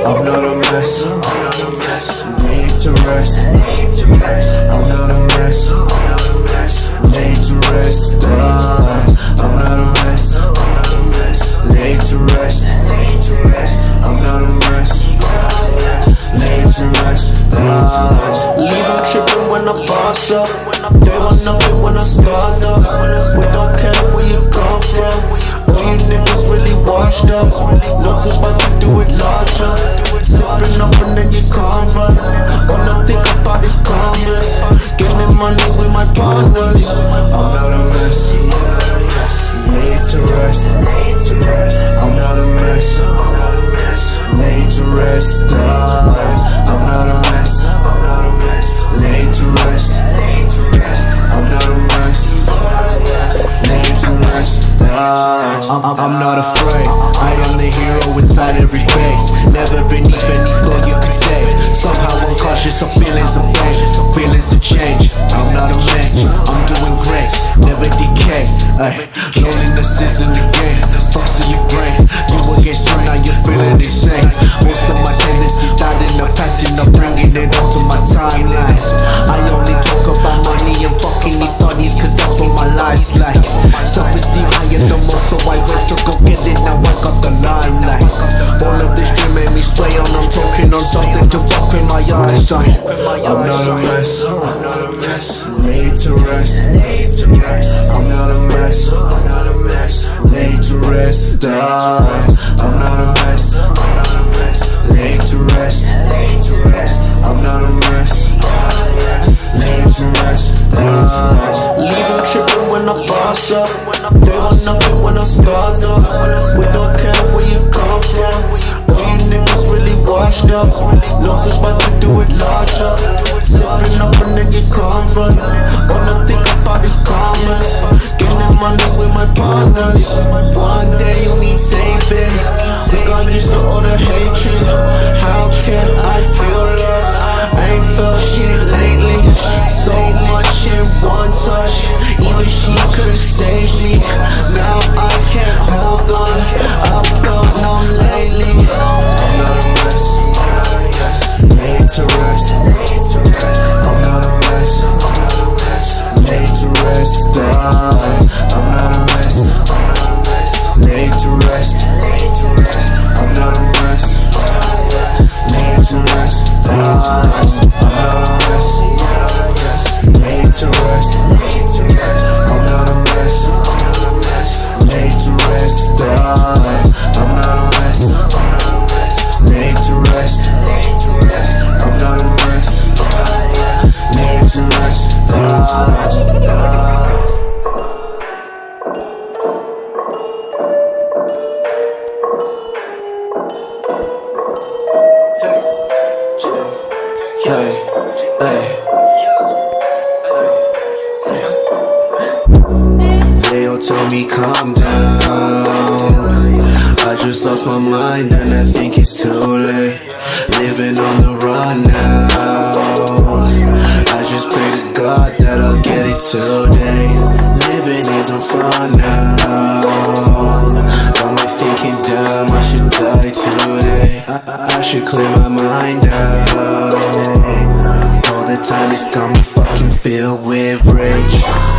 I'm not a mess. I'm not a mess. Need to rest. I'm not a mess. I'm not a mess. Need to rest. I'm not a mess. I'm not a mess. Need to rest. I'm not a mess. Need to rest. Leave them tripping when I boss up. They want nothing when I start up. Really washed up. Not about to do it larger. Sipping up and then you can't run. All I think about is commerce. Getting money with my partners. I'm not a mess. Need to rest. I'm not a mess. Need to rest. I'm not a mess. Need to rest. I'm not a mess. Need to rest. I'm, I'm not afraid. Never beneath any thought you could say. Somehow unconscious of feelings of pain, feelings to change. I'm not a mess. I'm doing great. Never decay. Ay, loneliness isn't a game. Fucks in your brain. You against you now you're feeling insane. Most of my tendencies died in the past, and bringing it onto my timeline. I only talk about money and fucking these studies, cause that's what my life's like. Self-esteem higher than most, so I went to go get it. My eyesight. I'm not a mess. I'm not a mess. Need to rest. I'm not a mess. I'm not a mess. Need to rest. I'm not a mess. I'm not a mess. Need to rest. I'm not a mess. Need to rest. Leave them tripping when I boss up. They want nothing when I start up. We don't care where you come from. Really washed up. Lots about to do it larger. Sipping up and then you can't run. I think about is commerce. Getting money with my partners. One day you need saving. We got used to all the hatred. How can I feel love? I ain't felt shit lately. So much in one touch. Not a mess. Need to rest. I'm not a mess. Need to rest. Ah. Hey, hey. They all tell me calm down. I just lost my mind and I think it's too late. Living on the run now. I just pray to God that I'll get it today. Living isn't fun now. Me thinking, damn, I should die today. I, I, I should clear my mind out. All the time it's got me fucking filled with rage.